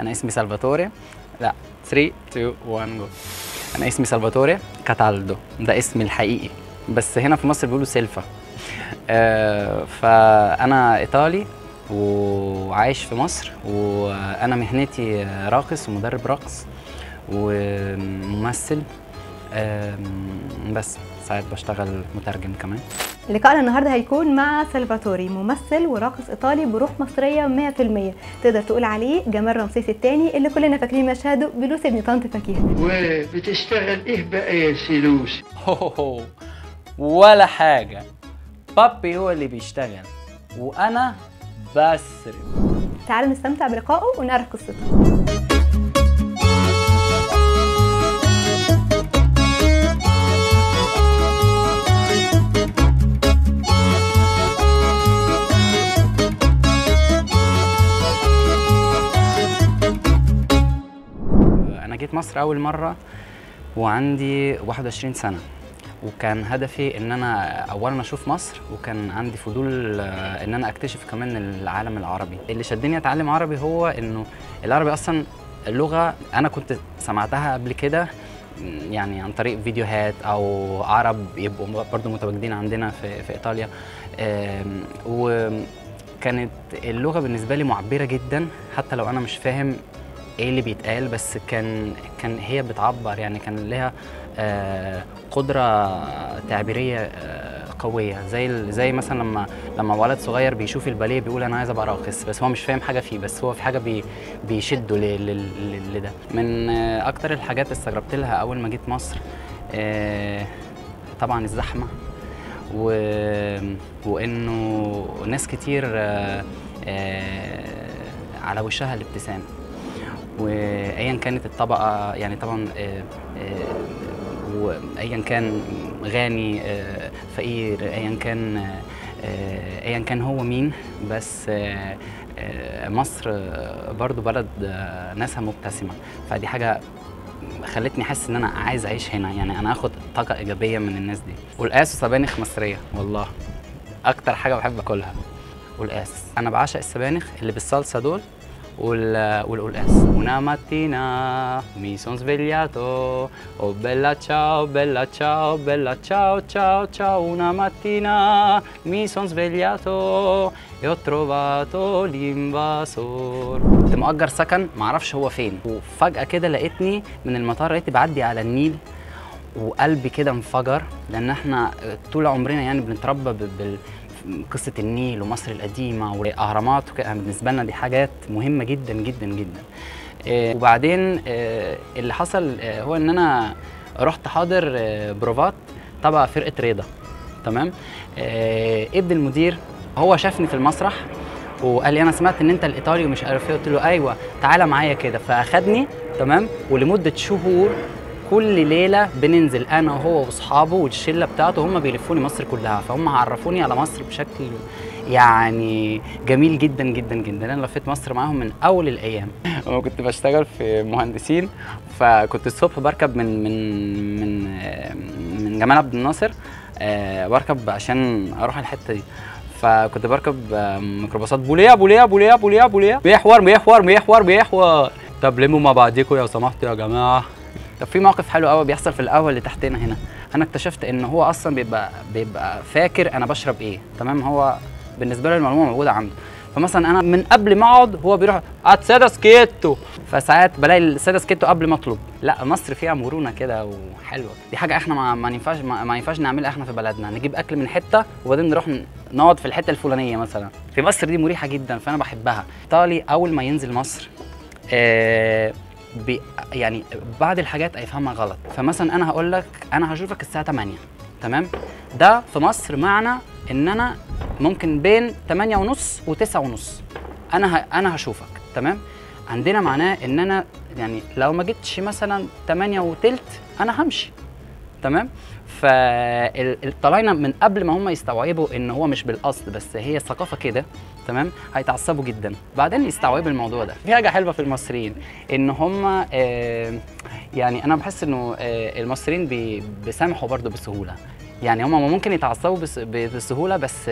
أنا اسمي سالفاتوري. لا 3 2 1 جو أنا اسمي سالفاتوري كاتالدو. ده اسمي الحقيقي. بس هنا في مصر بيقولوا سيلفا. آه فأنا إيطالي وعايش في مصر وأنا مهنتي راقص ومدرب رقص وممثل. بس ساعات بشتغل مترجم كمان. لقائنا النهارده هيكون مع سلفاتوري ممثل وراقص إيطالي بروح مصرية 100% تقدر تقول عليه جمال رمسيس الثاني اللي كلنا فاكرين مشهده بلوس ابن طنط فكيهه وبتشتغل إيه بقى يا سلوس هو ولا حاجة. بابي هو اللي بيشتغل وأنا بسرب تعالوا نستمتع بلقائه ونعرف قصته. جيت مصر أول مرة وعندي 21 سنة. وكان هدفي إن أنا اولا أشوف مصر وكان عندي فضول آه، إن أنا أكتشف كمان العالم العربي. اللي شدني أتعلم عربي هو إنه العربي أصلا لغة أنا كنت سمعتها قبل كده يعني عن طريق فيديوهات أو عرب يبقوا برضو متواجدين عندنا في, في إيطاليا. وكانت اللغة بالنسبة لي معبرة جدا حتى لو أنا مش فاهم إيه اللي بيتقال بس كان كان هي بتعبر يعني كان لها آه، قدرة تعبيرية آه، قوية. زي زي مثلا لما لما ولد صغير بيشوف الباليه بيقول أنا عايز أبقى راقص بس هو مش فاهم حاجة فيه بس هو في حاجة بي بيشده لده. من أكتر الحاجات استغربت لها أول ما جيت مصر آه، طبعا الزحمة و... وإنه ناس كتير على وشها الابتسام. وايا كانت الطبقة يعني طبعا آه، آه، وايا كان غني آه، فقير ايا كان ايا كان هو مين بس مصر برضو بلد ناسها مبتسمة. فدي حاجة خلتني أحس إن أنا عايز أعيش هنا يعني أنا آخد طاقة إيجابية من الناس دي. والقاس وسبانخ مصرية والله. أكتر حاجة بحب آكلها والقاس أنا بعشق السبانخ اللي بالصلصة دول والقلقاس una mattina mi sono svegliato. Oh bella ciao bella ciao bella ciao ciao ciao. Una mattina mi sono svegliato e ho trovato l'invasor. كنت مأجر سكن معرفش هو فين وفجأة كده لقيتني من المطار لقيتني بعدي على النيل وقلبي كده انفجر لأن إحنا طول عمرنا يعني بنتربى قصة النيل ومصر القديمة والأهرامات وكده بالنسبة لنا دي حاجات مهمة جدا جدا جدا. آه، وبعدين آه، اللي حصل آه، هو إن أنا رحت حاضر بروفات تبع فرقة رياضة تمام؟ ابن المدير هو شافني في المسرح وقال لي أنا سمعت إن أنت الإيطالي ومش عارف إيه. قلت له أيوه تعالى معايا كده. فأخدني تمام؟ ولمدة شهور كل ليلة بننزل أنا وهو وأصحابه والشلة بتاعته هم بيلفوني مصر كلها فهم عرفوني على مصر بشكل يعني جميل جدا جدا جدا. أنا لفيت مصر معاهم من أول الأيام. أنا كنت بشتغل في مهندسين فكنت الصبح بركب من من من من جمال عبد الناصر آه، بركب عشان أروح الحتة دي. فكنت بركب آه، ميكروباصات. بوليه بوليه بوليه بوليه بوليه بيحور بيحور بيحور بيحور. طب لموا مع بعضيكم لو سمحتوا يا جماعة. طب في موقف حلو قوي بيحصل في الأول اللي تحتنا هنا. أنا اكتشفت إن هو أصلا بيبقى بيبقى فاكر أنا بشرب إيه. تمام؟ هو بالنسبة له المعلومة موجودة عنده. فمثلا أنا من قبل ما أقعد هو بيروح هات سادة سكيتو. فساعات بلاقي السادة سكيتو قبل ما أطلب. لا مصر فيها مرونة كده وحلوة. دي حاجة إحنا ما, ما ينفعش ما, ما ينفعش نعملها إحنا في بلدنا. نجيب أكل من حتة وبعدين نروح نقعد في الحتة الفلانية مثلا. في مصر دي مريحة جدا فأنا بحبها. إيطالي أول ما ينزل مصر آه بي يعني بعض الحاجات هيفهمها غلط. فمثلا أنا هقول لك أنا هشوفك الساعة 8 تمام؟ ده في مصر معنى إن أنا ممكن بين 8 ونص و9 ونص. أنا ه... أنا هشوفك تمام؟ عندنا معناه إن أنا يعني لو ما جيتش مثلا 8 وتلت أنا همشي تمام؟ فطلعنا من قبل ما هم يستوعبوا إن هو مش بالقصد بس هي الثقافه كده. تمام؟ هيتعصبوا جدا. بعدين يستوعبوا الموضوع ده. في حاجة حلوة في المصريين إن هم آه يعني أنا بحس إنه آه المصريين بي بيسامحوا برضه بسهولة. يعني هم ممكن يتعصبوا بسهولة بس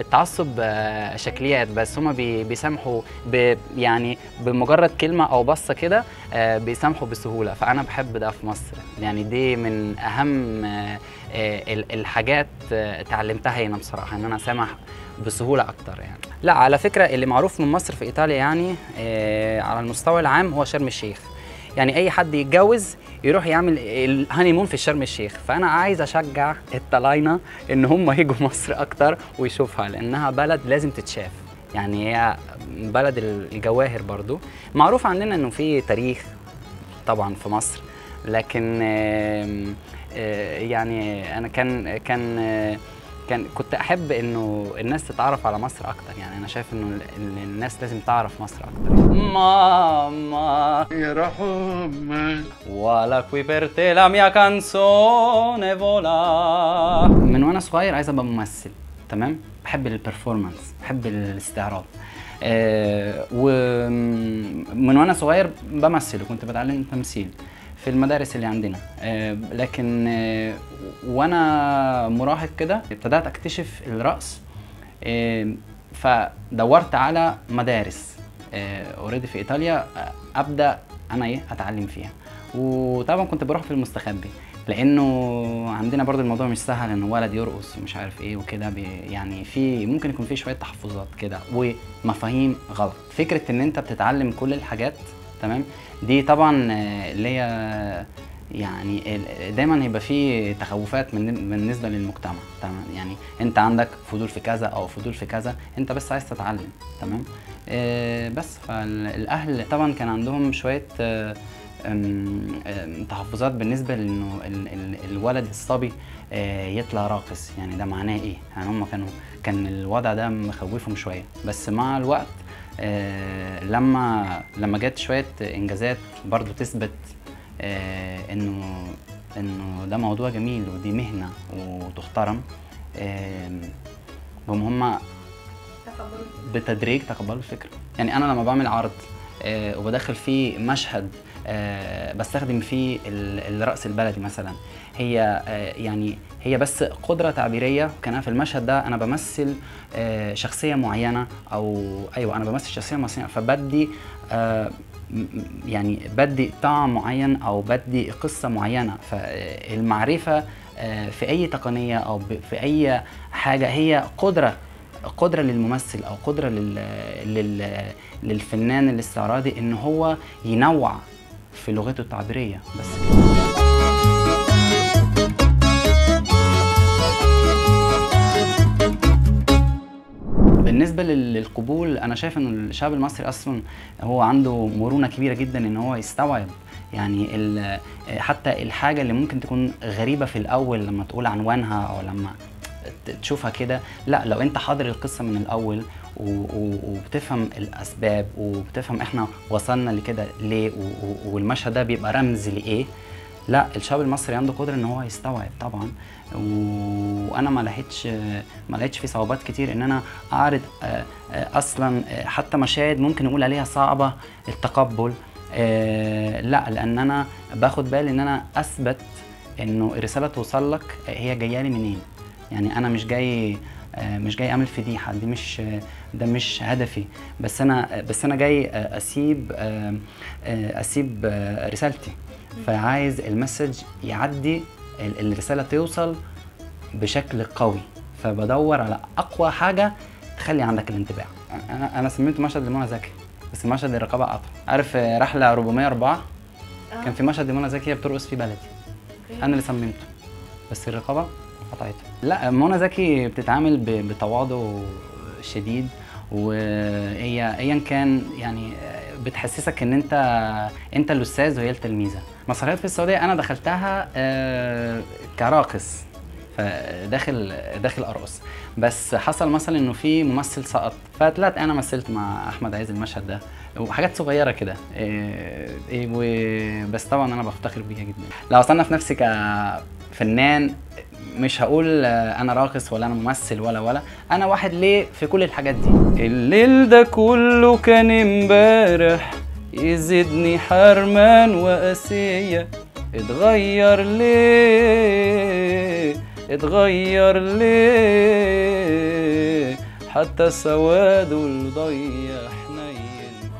التعصب آه، شكليات بس هم بي بيسامحوا ب يعني بمجرد كلمة أو بصة كده آه، بيسامحوا بسهولة. فأنا بحب ده في مصر. يعني دي من أهم آه، ال- الحاجات اتعلمتها هنا بصراحة إن أنا أسامح بسهولة أكتر يعني. لا على فكرة اللي معروف من مصر في إيطاليا يعني على المستوى العام هو شرم الشيخ. يعني أي حد يتجوز يروح يعمل الهانيمون في شرم الشيخ. فأنا عايز أشجع الطلاينة إن هم يجوا مصر أكتر ويشوفها لأنها بلد لازم تتشاف. يعني هي بلد الجواهر برضو. معروف عندنا إنه في تاريخ طبعا في مصر لكن آه، يعني أنا كان كان آه، كان كنت أحب إنه الناس تتعرف على مصر أكتر. يعني أنا شايف إنه ال- ال- الناس لازم تعرف مصر أكتر. ماما. يا qui per te la mia canzone vola من وأنا صغير عايز أبقى ممثل تمام؟ بحب البرفورمانس بحب الاستعراض. آه ومن وأنا صغير بمثل وكنت بتعلم تمثيل. في المدارس اللي عندنا. آه لكن آه وأنا مراهق كده ابتدأت أكتشف الرقص آه فدورت على مدارس اوريدي في إيطاليا أبدأ أنا إيه أتعلم فيها. وطبعا كنت بروح في المستخبي لأنه عندنا برضو الموضوع مش سهل إن ولد يرقص ومش عارف إيه وكده يعني في ممكن يكون في شوية تحفظات كده ومفاهيم غلط. فكرة إن أنت بتتعلم كل الحاجات تمام؟ دي طبعا آه، اللي هي يعني دايما هيبقى في تخوفات من بالنسبة للمجتمع تمام؟ يعني انت عندك فضول في كذا أو فضول في كذا انت بس عايز تتعلم تمام؟ آه، بس فالأهل طبعا كان عندهم شوية آه، تحفظات بالنسبة لإنه ال- ال- الولد الصبي يطلع راقص. يعني ده معناه إيه؟ يعني هم كانوا كان الوضع ده مخوفهم شوية. بس مع الوقت لما لما جت شوية إنجازات برضو تثبت آه، انه إنه ده موضوع جميل ودي مهنة وتحترم. آم، هم هم بتدريج تقبلوا الفكرة. يعني أنا لما بعمل عرض آه، وبدخل فيه مشهد آه، بستخدم فيه ال- الرقص البلدي مثلا. هي آه، يعني هي بس قدرة تعبيرية كان أنا في المشهد ده أنا بمثل آه، شخصية معينة أو أيوه أنا بمثل شخصية معينة فبدي آه، يعني بدي طعم معين أو بدي قصة معينة. فالمعرفة آه، في أي تقنية أو ب- في أي حاجة هي قدرة قدرة للممثل أو قدرة لل... لل... للفنان الاستعراضي إن هو ينوع في لغته التعبيرية بس. كده بالنسبة لل- للقبول أنا شايف إن الشعب المصري أصلا هو عنده مرونة كبيرة جدا إن هو يستوعب. يعني حتى الحاجة اللي ممكن تكون غريبة في الأول لما تقول عنوانها أو لما تشوفها كده لأ لو أنت حاضر القصة من الأول وبتفهم الأسباب وبتفهم إحنا وصلنا لكده ليه والمشهد ده بيبقى رمز لإيه. لا الشعب المصري عنده قدرة إن هو يستوعب طبعا وأنا ما لقيتش ما لقيتش في صعوبات كتير إن أنا أعرض آه، آه، أصلا آه، حتى مشاهد ممكن نقول عليها صعبة التقبل لا لأن أنا باخد بالي إن أنا أثبت إنه الرسالة توصل لك هي جاية لي منين. يعني أنا مش جاي مش جاي أعمل فضيحة. دي مش آه، ده مش هدفي. بس أنا بس أنا جاي آه، أسيب آه، آه، أسيب آه، رسالتي. فعايز المسج يعدي ال- الرسالة توصل بشكل قوي. فبدور على أقوى حاجة تخلي عندك الانتباه. أنا أنا سميته مشهد لمنى زكي بس مشهد الرقابة قطع عارف آه، رحلة 404 كان في مشهد لمنى زكي هي بترقص في بلدي. أنا اللي صممته بس الرقابة قطعته لا منى زكي بتتعامل بتواضع شديد وهي ايا كان يعني بتحسسك إن أنت أنت الأستاذ وهي التلميذة. مسرحيات في السعودية أنا دخلتها آه، كراقص فداخل داخل أرقص. بس حصل مثلا إنه في ممثل سقط فطلعت أنا مثلت مع أحمد عايز المشهد ده. وحاجات صغيرة كده إيه بس طبعا أنا بفتخر بيها جدا. لو أصنف نفسي كفنان مش هقول آه، أنا راقص ولا أنا ممثل ولا ولا أنا واحد ليه في كل الحاجات دي؟ الليل ده كله كان امبارح يزيدني حرمان وقاسيه اتغير ليه؟ اتغير ليه؟ حتى السواد والضي حنين.